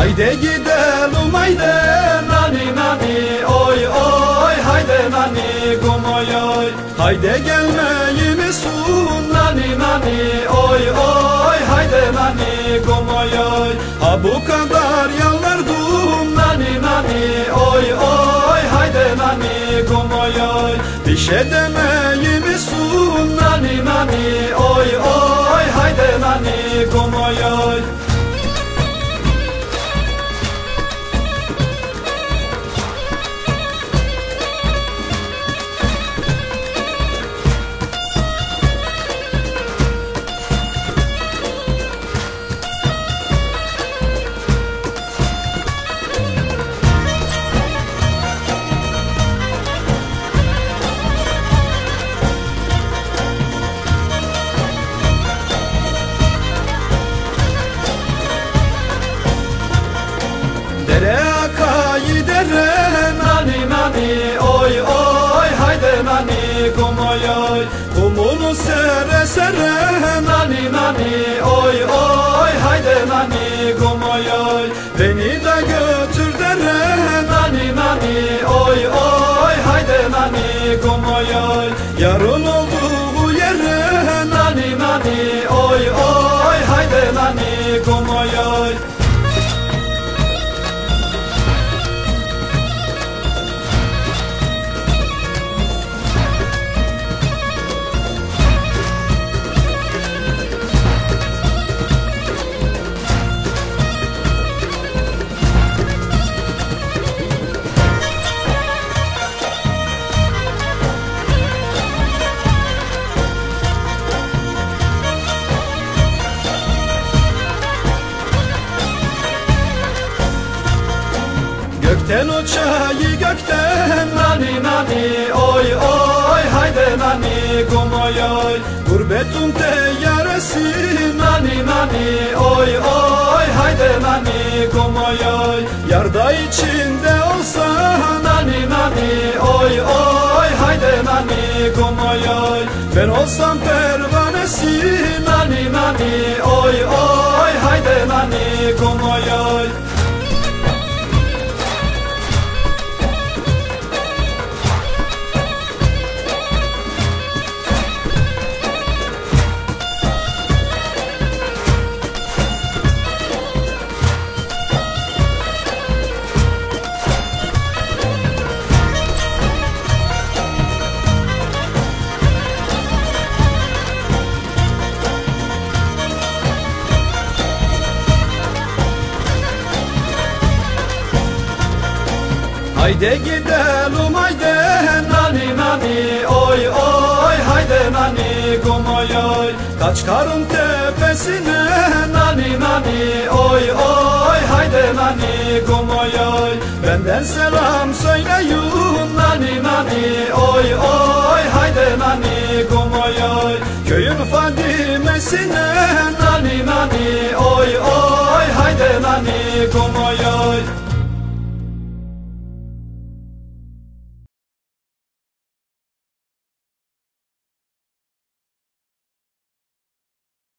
Haydi gidelim haydi nani nani oy oy haydi nani gumoy oy Haydi gelmeyi misun nani nani oy oy haydi nani gumoy oy Ha bu kadar yalvardım nani nani oy oy haydi nani gumoy oy Bir şey demeyi misun nani nani oy oy haydi nani gumoy oy Dere yere Gökten o çayı gökten nani nani oy oy haydi nani gumoy oy Gurbetun teyyaresi nani nani oy oy haydi nani gumoy oy Yarda içinde olsa nani nani oy oy haydi nani gumoy oy Ben olsam pervanesi nani nani oy oy haydi nani gumoy oy Haydi gidelim haydi nani nani oy oy. Haydi nani gumoy oy Kaç karın tepesine nani nani oy oy. Haydi nani gumoy oy Benden selam söyleyin nani nani oy oy. Haydi nani gumoy oy Köyün Fadimesine nani nani oy oy